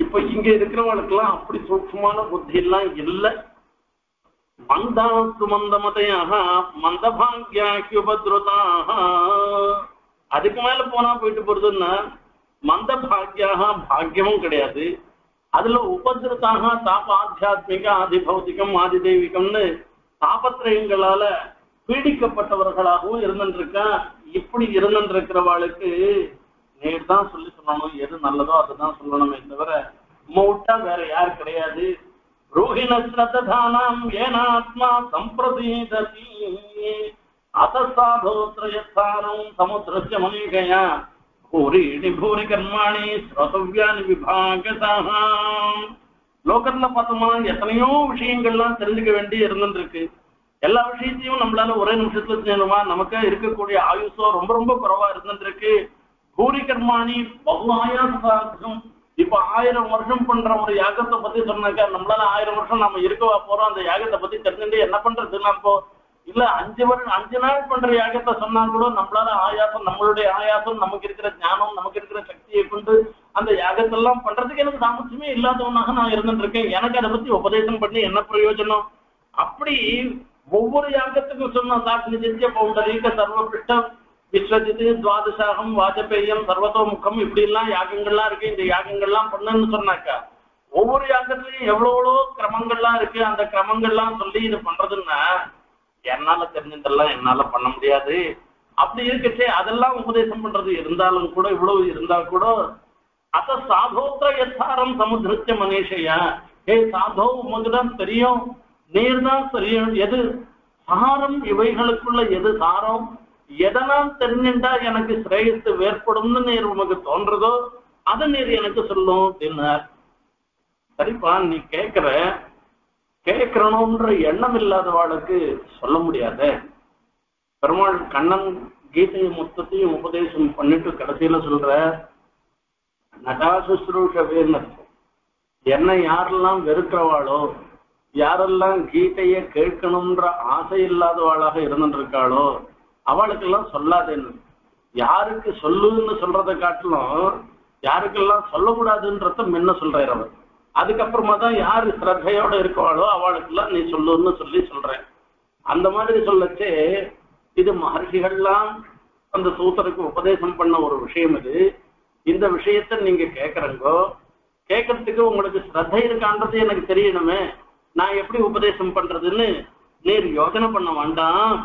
இப்ப இங்க இருக்கிறவங்களுக்கெல்லாம் அப்படி சூட்சமான புத்தி எல்லாம் இல்லை. மந்தா சுமந்தமதையாக மந்தபாகியாக்கியுபத்ருதாக அதுக்கு மேல போனா போயிட்டு போறதுன்னா மந்த பாக்கியாக பாக்கியமும் கிடையாது. அதுல உபதிருத்தாக தாப ஆத்தியாத்மிக ஆதி பௌத்திகம் ஆதி தெய்வீகம்னு தாபத்திரயங்களால பீடிக்கப்பட்டவர்களாகவும் இருந்துருக்கா இப்படி இருந்துருக்கிறவாளுக்கு நேர் தான் சொல்லி சொல்லணும் எது நல்லதோ அதுதான் சொல்லணுமே தவிர மூட்டா வேற யார் கிடையாது. ரோஹிண ஸ்ரத்தானாம் ஏனாத்மா சம்பிரதீததி அசாதோத்ரயத்தானம் சமுத்திரஸ்ய மனிஷயா பூரீணி பூரி கர்மாணி ஸ்ரோதவ்யானி விபாகசாக லோகத்துல பார்த்தோமா எத்தனையோ விஷயங்கள்லாம் தெரிஞ்சுக்க வேண்டி இருந்துருக்கு எல்லா விஷயத்தையும் நம்மளால ஒரே நிமிஷத்துல செய்யணுமா நமக்கு இருக்கக்கூடிய ஆயுசோ ரொம்ப ரொம்ப குறைவா இருந்துருக்கு பூரி கர்மாணி பகு ஆயாசம் இப்ப ஆயிரம் வருஷம் பண்ற ஒரு யாகத்தை பத்தி சொன்னாக்கா நம்மளால ஆயிரம் வருஷம் நம்ம இருக்கவா போறோம் அந்த யாகத்தை பத்தி தெரிஞ்சுட்டு என்ன பண்றது நம்ம இல்ல அஞ்சு வருஷம் அஞ்சு நாள் பண்ற யாகத்தை சொன்னா கூட நம்மளால ஆயாசம் நம்மளுடைய ஆயாசம் நமக்கு இருக்கிற ஞானம் நமக்கு இருக்கிற சக்தியை கொண்டு அந்த யாகத்தெல்லாம் பண்றதுக்கு எனக்கு சாமர்த்தியமே இல்லாதவனாக நான் இருந்துட்டு இருக்கேன் எனக்கு அதை பத்தி உபதேசம் பண்ணி என்ன பிரயோஜனம்? அப்படி ஒவ்வொரு யாகத்துக்கும் சொன்ன சாட்சி நிஜ்ய பௌண்டரீக சர்வபிஷ்டம் விஸ்வஜித்து துவாதசாகம் வாஜபேயம் சர்வதோமுகம் இப்படி எல்லாம் யாகங்கள்லாம் இருக்கு. இந்த யாகங்கள்லாம் பண்ணுன்னு சொன்னாக்கா ஒவ்வொரு யாகத்திலையும் எவ்வளோ கிரமங்கள்லாம் இருக்கு. அந்த கிரமங்கள்லாம் சொல்லி இது பண்றதுன்னா என்னால தெரிஞ்சதெல்லாம் என்னால பண்ண முடியாது. அப்படி இருக்கச்சே அதெல்லாம் உபதேசம் பண்றது இருந்தாலும் கூட இவ்வளவு இருந்தா கூட அத சாதோத்த எத்தாரம் சமுதிரத்த மனுஷையா? ஏ சாதோ உமக்கு தெரியும் நீர் தான் தெரியும். எது சாரம்? இவைகளுக்குள்ள எது சாரம்? எதனால் தெரிஞ்சுட்டா எனக்கு சிரேயத்து வேற்படும்னு நீர் உமக்கு தோன்றதோ அதை நீர் எனக்கு சொல்லும் அப்படின்னார் சரிப்பா நீ கேட்கிற கேட்கிறணும்ன்ற எண்ணம் இல்லாதவாளுக்கு சொல்ல முடியாத. பெருமாள் கண்ணன் கீதையை மொத்தத்தையும் உபதேசம் பண்ணிட்டு கடைசியில சொல்ற நகாசுஸ்ரூஷவேன்னு என்னை யாரெல்லாம் வெறுக்கிறவாளோ யாரெல்லாம் கீதையை கேட்கணும்ன்ற ஆசை இல்லாதவாளாக இருந்துருக்காளோ அவளுக்கெல்லாம் சொல்லாதேன்னு. யாருக்கு சொல்லுன்னு சொல்றதை காட்டிலும் யாருக்கெல்லாம் சொல்லக்கூடாதுன்றத முன்ன சொல்றேன் அவர். அதுக்கப்புறமா தான் யாரு ஸ்ரத்தையோட இருக்கவாளோ அவளுக்கெல்லாம் நீ சொல்லுன்னு சொல்லி சொல்றேன். அந்த மாதிரி சொல்லச்சே இது மகர்ஷிகள்லாம் அந்த சூத்தருக்கு உபதேசம் பண்ண ஒரு விஷயம் இது. இந்த விஷயத்த நீங்க கேட்கறங்கோ கேட்கறதுக்கு உங்களுக்கு ஸ்ரத்தை இருக்கான்றது எனக்கு தெரியணுமே. நான் எப்படி உபதேசம் பண்றதுன்னு? நீர் யோசனை பண்ண வேண்டாம்.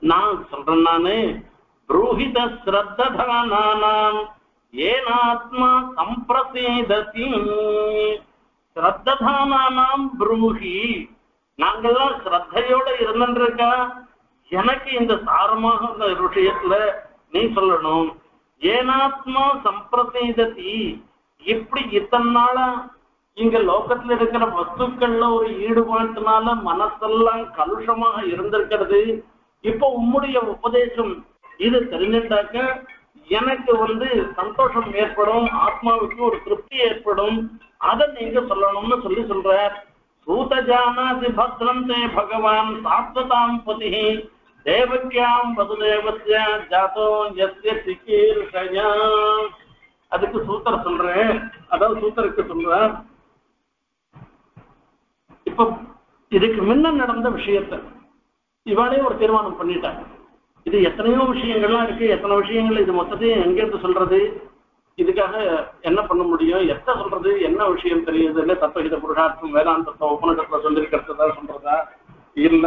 நான் சொல்றேன் நானு. புரோஹித ஸ்ரத்ததானாம் ஏனாத்மா சம்பிரசேதசி ஸ்ரத்ததானாம் புரூஹி. நாங்கெல்லாம் ஸ்ரத்தையோட இருந்துருக்கா? எனக்கு இந்த சாரமாக இந்த விஷயத்துல நீ சொல்லணும். ஏனாத்மா சம்பிரசேததி? இப்படி இத்தனை நாளா இங்க லோகத்துல இருக்கிற வஸ்துக்கள்ல ஒரு ஈடுபாட்டினால மனசெல்லாம் கலுஷமாக இருந்திருக்கிறது. இப்ப உம்முடைய உபதேசம் இது தெரிஞ்சுட்டாக்க எனக்கு வந்து சந்தோஷம் ஏற்படும் ஆத்மாவுக்கு ஒரு திருப்தி ஏற்படும். அதை நீங்க சொல்லணும்னு சொல்லி சொல்ற சூதஜானாதி பத்ரம் தே பகவான் சாத்வதாம் பதி தேவக்கியாம் வசுதேவஸ்ய ஜாதோ எஸ்ய சிகீர்ஷயா அதுக்கு சூத்தர் சொல்றேன் அதாவது சூத்தருக்கு சொல்றேன் இப்ப இதுக்கு முன்ன நடந்த விஷயத்த இவாளே ஒரு தீர்மானம் பண்ணிட்டாங்க. இது எத்தனையோ விஷயங்கள்லாம் இருக்கு. எத்தனை விஷயங்கள் இது மொத்தத்தையும் எங்கேருந்து சொல்றது? இதுக்காக என்ன பண்ண முடியும்? எத்த சொல்றது? என்ன விஷயம் தெரியுது இல்லை தத்துவகித புருஷார்த்தம் வேதாந்தத்தை உபநிடத்துல சொல்லியிருக்கிறதா சொல்றதா? இல்ல.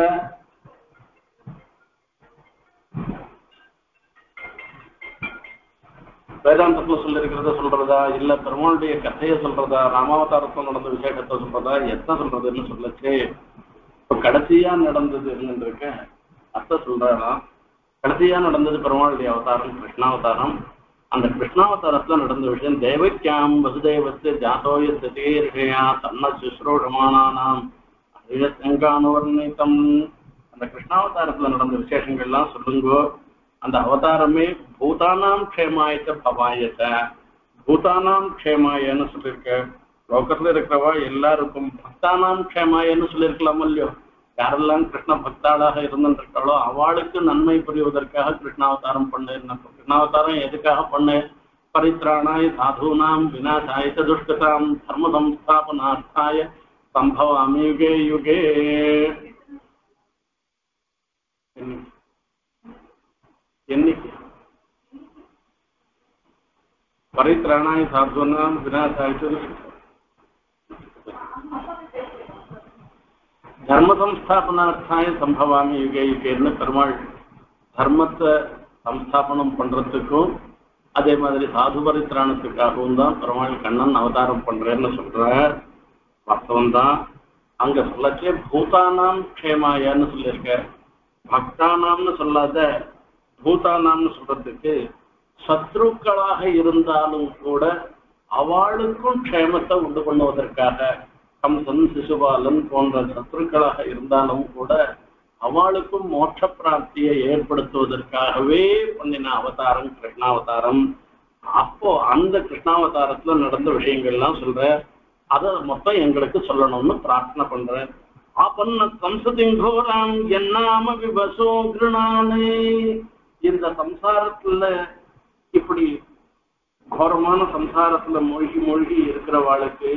வேதாந்தத்துல சொல்லியிருக்கிறத சொல்றதா? இல்ல பெருமாளுடைய கதையை சொல்றதா? ராமாவதாரத்தில் நடந்த விசேஷத்தை சொல்றதா? எத்த சொல்றதுன்னு சொல்லச்சு. இப்ப கடைசியா நடந்தது இருக்க அத்த சொல்றாராம் கடைசியா நடந்தது பெருமாளுடைய அவதாரம் கிருஷ்ணாவதாரம். அந்த கிருஷ்ணாவதாரத்துல நடந்த விஷயம் தேவக்கியாம் வசுதேவத்து ஜாதோய ததீர்ஷயா தன்ன சுஸ்ரோஷமானானாம் அனுவர்ணித்தம் அந்த கிருஷ்ணாவதாரத்துல நடந்த விசேஷங்கள்லாம் சொல்லுங்கோ. அந்த அவதாரமே பூதானாம் க்ஷேமாயத்த பவாயத்த பூதானாம் க்ஷேமாயன்னு சொல்லியிருக்க லோகத்துல இருக்கிறவா எல்லாருக்கும் பக்தானாம் க்ஷேமாயன்னு சொல்லியிருக்கலாம் இல்லையோ? யாரெல்லாம் கிருஷ்ண பக்தாளாக இருந்திருக்காளோ அவளுக்கு நன்மை புரிவதற்காக கிருஷ்ணாவதாரம் பண்ணு கிருஷ்ணாவதாரம் எதுக்காக பண்ணு பரித்ராணாய சாதுனாம் விநாசாய துஷ்கதாம் தர்ம சம்ஸ்தாபனார்த்தாய சம்பவாமி யுகே யுகே. என்னைக்கு? பரித்ராணாய சாதுனாம் விநாசாய தர்ம சம்ஸ்தாபனார்த்தாய சம்பவாமி யுகே யுகேன்னு பெருமாள் தர்மத்தை சம்ஸ்தாபனம் பண்றதுக்கும் அதே மாதிரி சாது பரித்ராணத்துக்காகவும் தான் பெருமாள் கண்ணன் அவதாரம் பண்றேன்னு சொல்ற வாஸ்தவம் தான் அங்க சொல்லச்சே பூதானாம் க்ஷேமாயன்னு சொல்லியிருக்க பக்தானாம்னு சொல்லாத பூதானாம்னு சொல்றதுக்கு சத்ருக்களாக இருந்தாலும் கூட அவளுக்கும் க்ஷேமத்தை உண்டு பண்ணுவதற்காக கம்சன் சிசுபாலன் போன்ற சத்துருக்களாக இருந்தாலும் கூட அவளுக்கும் மோட்ச பிராப்தியை ஏற்படுத்துவதற்காகவே பண்ணின அவதாரம் கிருஷ்ணாவதாரம். அப்போ அந்த கிருஷ்ணாவதாரத்துல நடந்த விஷயங்கள்லாம் சொல்ற அத மொத்தம் எங்களுக்கு சொல்லணும்னு பிரார்த்தனை பண்றேன் ஆபன்ன சம்சதிங்கோராம் என்னாம விபசோ கிருணானே. இந்த சம்சாரத்துல இப்படி கோரமான சம்சாரத்துல மூழ்கி மூழ்கி இருக்கிறவாளுக்கு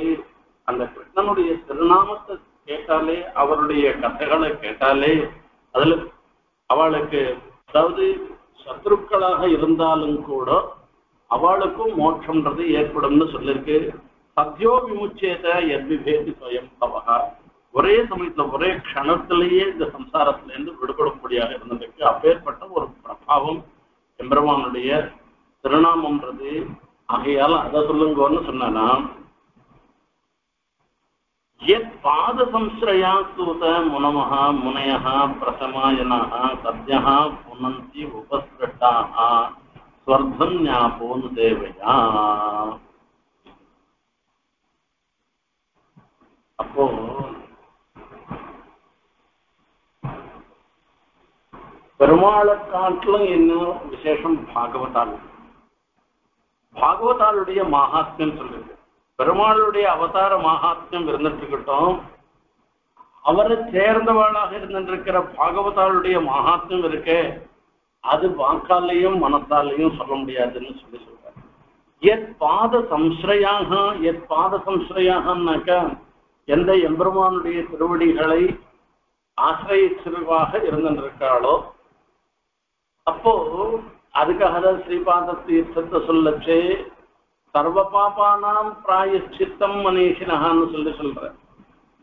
அந்த கிருஷ்ணனுடைய திருநாமத்தை கேட்டாலே அவருடைய கதைகளை கேட்டாலே அதுல அவளுக்கு அதாவது சத்ருக்களாக இருந்தாலும் கூட அவளுக்கும் மோட்சம்ன்றது ஏற்படும்னு சொல்லிருக்கு சத்யோ விமுச்சேத எத்விபேதி சுயம் பவகா ஒரே சமயத்துல ஒரே க்ஷணத்திலேயே இந்த சம்சாரத்துல இருந்து விடுபடும்படியாக இருந்ததுக்கு அப்பேற்பட்ட ஒரு பிரபாவம் எம்பெருமானுடைய திருநாமம்ன்றது. ஆகையால அதை சொல்லுங்கன்னு சொன்னா यत् पादसंश्रया सूत मुनमः मुनयः प्रसमायनाः सद्यः पुनन्ति उपस्पृष्टाः स्वर्धन्यापोनुदेवया அப்போ பெருமாளை காட்டிலும் இன்னும் விசேஷம் பாகவதால் பாகவதாளுடைய மகாத்மியம் சொல்லுது பெருமாளுடைய அவதார மகாத்மியம் இருந்துட்டு இருக்கட்டும் அவரை சேர்ந்தவாளாக இருந்திருக்கிற பாகவதாளுடைய மகாத்மியம் இருக்கே அது வாக்காலையும் மனத்தாலையும் சொல்ல முடியாதுன்னு சொல்லி சொல்றாரு. எத் பாத சம்ஸ்ரயாக எத் பாத சம்ஸ்ரயாகனாக்கா எந்த எம்பெருமானுடைய திருவடிகளை ஆசிரியவாக இருந்திருக்காளோ அப்போ அதுக்காக தான் ஸ்ரீபாத தீர்த்தத்தை சொல்லச்சே சர்வ பாபானாம் பிராயச்சித்தம் மனீஷினகான்னு சொல்லி சொல்ற.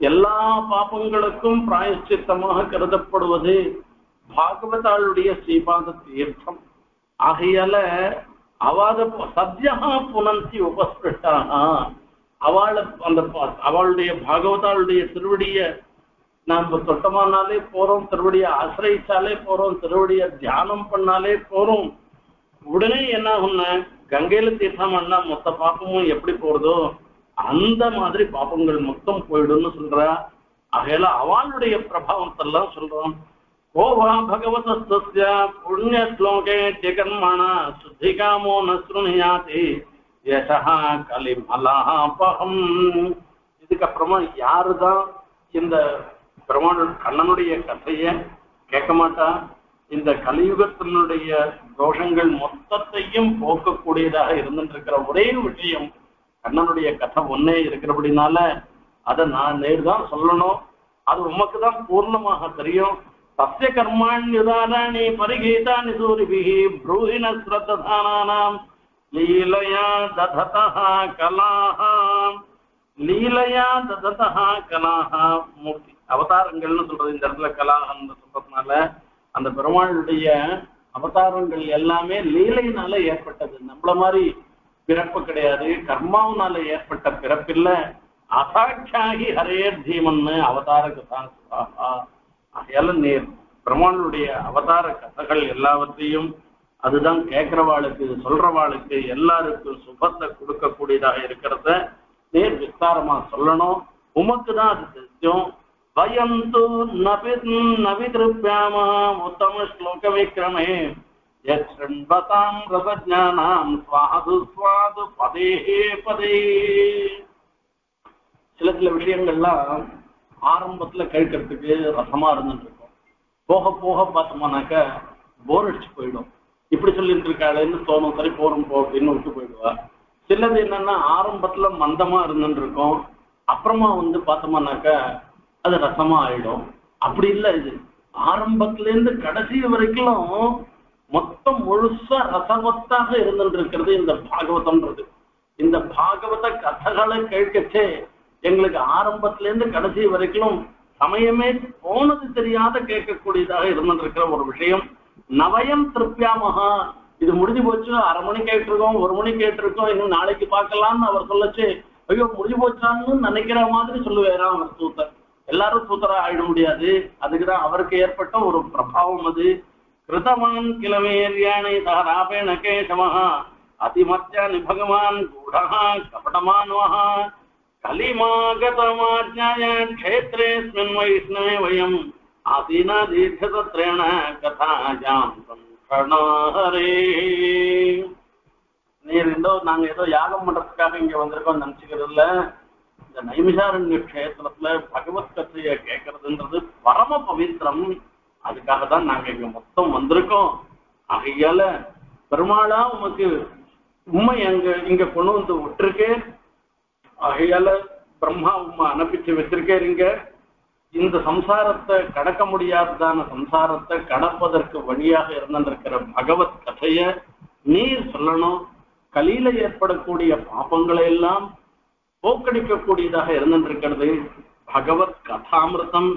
எல்லா பாபங்களுக்கும் பிராயச்சித்தமாக கருதப்படுவது பாகவதாளுடைய ஸ்ரீபாத தீர்த்தம் ஆகையால அவாத சத்யா புனந்தி உபஸ்பிருஷ்டாக அவளை அந்த அவளுடைய பாகவதாளுடைய திருவடிய நாம் தொட்டமானாலே போறோம் திருவடியை ஆசிரியிச்சாலே போறோம் திருவடியை தியானம் பண்ணாலே போறோம். உடனே என்ன ஆகும்னா கங்கையில தீர்த்தம் பண்ணா மொத்த பாப்பமும் எப்படி போறதோ அந்த மாதிரி பாப்பங்கள் மொத்தம் போயிடும்னு சொல்றா. ஆகையால அவளுடைய பிரபாவத்தெல்லாம் சொல்றோம். கோபா பகவதஸ்ய புண்ணிய ஸ்லோகே ஜெகன்மண சுத்திகாமோ ந யசா கலிமலாபகம். இதுக்கப்புறமா யாருதான் இந்த பெருமாள் கண்ணனுடைய கதைய கேட்க மாட்டா? இந்த கலியுகத்தினுடைய தோஷங்கள் மொத்தத்தையும் போக்கக்கூடியதாக இருந்துட்டு ஒரே விஷயம் கண்ணனுடைய கதை ஒன்னே இருக்கிறபடினால அதை நான் நேரு தான் சொல்லணும். அது உமக்கு தான் பூர்ணமாக தெரியும். சத்திய கர்மாண்யுதாராணி பரிகீதானி சூரிபிகி ப்ரூஹின ஸ்ரத்தானாம் லீலயா தததா கலாஹா. லீலையா தததா கலாஹா. மூர்த்தி அவதாரங்கள்னு சொல்றது இந்த இடத்துல கலாஹன்னு சொல்றதுனால அந்த பெருமாளுடைய அவதாரங்கள் எல்லாமே லீலையினால ஏற்பட்டது. நம்மள மாதிரி பிறப்பு கிடையாது. கர்மாவனால ஏற்பட்ட பிறப்பில்ல. அசாட்சாகி ஹரேர் தீமன்னு அவதார கதா சுவாஹா. ஆகையால நீர் பெருமாளுடைய அவதார கதைகள் எல்லாவற்றையும் அதுதான் கேட்கிறவாளுக்கு சொல்றவாளுக்கு எல்லாருக்கும் சுபத்தை கொடுக்கக்கூடியதாக இருக்கிறத நேர் விஸ்தாரமா சொல்லணும். உமக்கு தான் அது தெரியும் वयं तु நவிதிருப்பியாம உத்தம ஸ்லோக விக்ரமே யத்ருண்வதாம் रसज्ञानां சுவாது स्वादु பதே பதே சில சில விஷயங்கள்லாம் ஆரம்பத்துல கேட்கறதுக்கு ரசமா இருந்துட்டு இருக்கும் போக போக பார்த்தோம்னாக்க போர் அடிச்சு போயிடும். இப்படி சொல்லிட்டு இருக்காளேன்னு தோணும் சரி போறோம் போ அப்படின்னு விட்டு போயிடுவா. சிலது என்னன்னா ஆரம்பத்துல மந்தமா இருந்துட்டு இருக்கும் அப்புறமா வந்து பார்த்தோம்னாக்க அது ரசமா ஆயிடும். அப்படி இல்லை இது. ஆரம்பத்துல இருந்து கடைசி வரைக்கும் மொத்தம் முழுசா ரசவத்தாக இருந்துட்டு இருக்கிறது இந்த பாகவதம்ன்றது. இந்த பாகவத கதைகளை கேட்கச்சே எங்களுக்கு ஆரம்பத்துல இருந்து கடைசி வரைக்கும் சமயமே போனது தெரியாத கேட்கக்கூடியதாக இருந்துருக்கிற ஒரு விஷயம். நவயம் திருப்தியாமகா இது முடிஞ்சு போச்சு அரை மணி கேட்டிருக்கோம் ஒரு மணி கேட்டிருக்கோம் இன்னும் நாளைக்கு பார்க்கலாம்னு அவர் சொல்லச்சு ஐயோ முடிஞ்சு போச்சான்னு நினைக்கிற மாதிரி சொல்லுவாராம் அவர் சூத்தர் எல்லாரும் சூத்தரா ஆயிட முடியாது. அதுக்குதான் அவருக்கு ஏற்பட்ட ஒரு பிரபாவம் அது. கிருதவான் கிளவேரியாணி தாராபேண கேசமஹா அதிமத்தியானி பகவான் கூடஹா கபடமான்வஹா. கலிமாகதமாஜ்ஞாய க்ஷேத்ரேஸ்மின் வைஷ்ணவே வயம். ஆசீனா தீர்க்கதத்ரேண கதாஜாம் சங்கணாஹரே நீர் ஏதோ நாங்க ஏதோ யாகம் பண்றதுக்காக இங்க வந்திருக்கோம் நினைச்சுக்கிறது இல்லை இந்த நைமிஷாரண்ய கஷேத்திரத்துல பகவத் கதையை கேட்கறதுன்றது பரம பவித்திரம். அதுக்காக தான் நாங்க இங்க மொத்தம் வந்திருக்கோம். ஆகையால பெருமாளா உமக்கு உண்மை அங்க இங்க கொண்டு வந்து விட்டுருக்கேன் ஆகையால பிரம்மா உம்மை அனுப்பிச்சு வச்சிருக்கேறீங்க இந்த சம்சாரத்தை கடக்க முடியாததான சம்சாரத்தை கடப்பதற்கு வழியாக இருந்திருக்கிற பகவத் கதைய நீர் சொல்லணும். கலியில ஏற்படக்கூடிய பாபங்களை எல்லாம் போக்கடிக்கக்கூடியதாக இருந்திருக்கிறது பகவத் கதாமிருதம்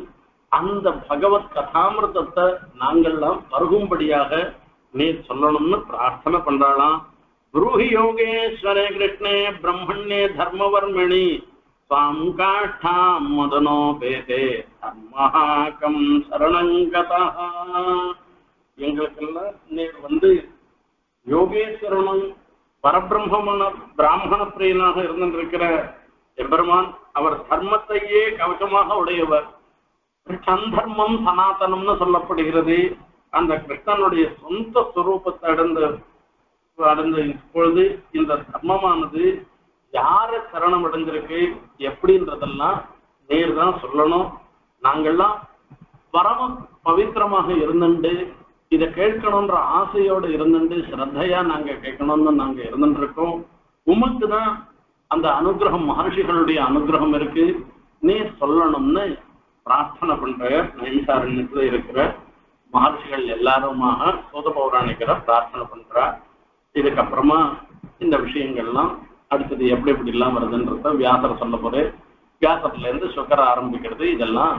அந்த பகவத் கதாமிருதத்தை நாங்கள்லாம் பருகும்படியாக நீர் சொல்லணும்னு பிரார்த்தனை பண்றாளாம் ब्रूहि योगेश्वरे कृष्णे ब्रह्मण्ये धर्मवर्मिणि त्वां काष्ठां मदनोपेते தர்மஹாக்கம் சரணங்கதः எங்களுக்கெல்லாம் நீர் வந்து யோகேஸ்வரனும் பரபிரம்மன பிராமண பிரியனாக இருந்திருக்கிற எம்பெருமான் அவர் தர்மத்தையே கவசமாக உடையவர். சந்தர்மம் சனாதனம்னு சொல்லப்படுகிறது. அந்த கிருஷ்ணனுடைய சொந்த சுரூபத்தை அடைந்த அடைந்த இப்பொழுது இந்த தர்மமானது யார சரணம் அடைஞ்சிருக்கு எப்படின்றதெல்லாம் நேர் தான் சொல்லணும். நாங்கள்லாம் பரம பவித்திரமாக இருந்துட்டு இதை கேட்கணுன்ற ஆசையோடு இருந்துட்டு ஸ்ரத்தையா நாங்க கேட்கணும்னு நாங்க இருந்துட்டு இருக்கோம் உமக்கு தான் அந்த அனுகிரகம் மகர்ஷிகளுடைய அனுகிரகம் இருக்கு. நீ சொல்லணும்னு பிரார்த்தனை பண்ற நைமிசாரண்யத்துல இருக்கிற மகர்ஷிகள் எல்லாருமாக சோத பௌராணிக்கிற பிரார்த்தனை பண்றா. இதுக்கப்புறமா இந்த விஷயங்கள்லாம் அடுத்தது எப்படி எப்படி எல்லாம் வருதுன்றத வியாசரை சொல்ல போது வியாசத்துல இருந்து சுக்கர ஆரம்பிக்கிறது. இதெல்லாம்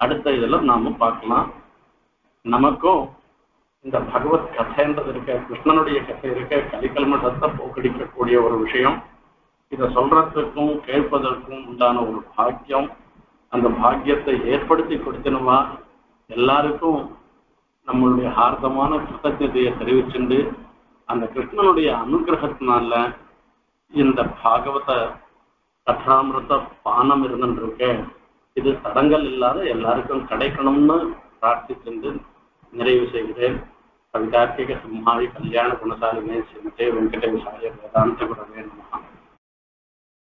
அடுத்த இதெல்லாம் நாம பார்க்கலாம். நமக்கும் இந்த பகவத் கதைன்றது இருக்க கிருஷ்ணனுடைய கதை இருக்க கலிக்கல்மட்டத்தை போக்கடிக்கக்கூடிய ஒரு விஷயம். இதை சொல்றதுக்கும் கேட்பதற்கும் உண்டான ஒரு பாக்கியம். அந்த பாக்கியத்தை ஏற்படுத்தி கொடுத்தனவா எல்லாருக்கும் நம்மளுடைய ஹார்தமான கிருத்தஜதையை தெரிவிச்சுண்டு அந்த கிருஷ்ணனுடைய அனுகிரகத்தினால இந்த பாகவத கதாமிருத பானம் இருந்துருக்கு. இது தடங்கள் இல்லாத எல்லாருக்கும் கிடைக்கணும்னு பிரார்த்திச்சென்று நிறைவு செய்கிறேன். कवितार्किकसंहारि कल्याणगुणसारिणे श्रीमते वेङ्कटेशाय वेदान्तगुणवे नमः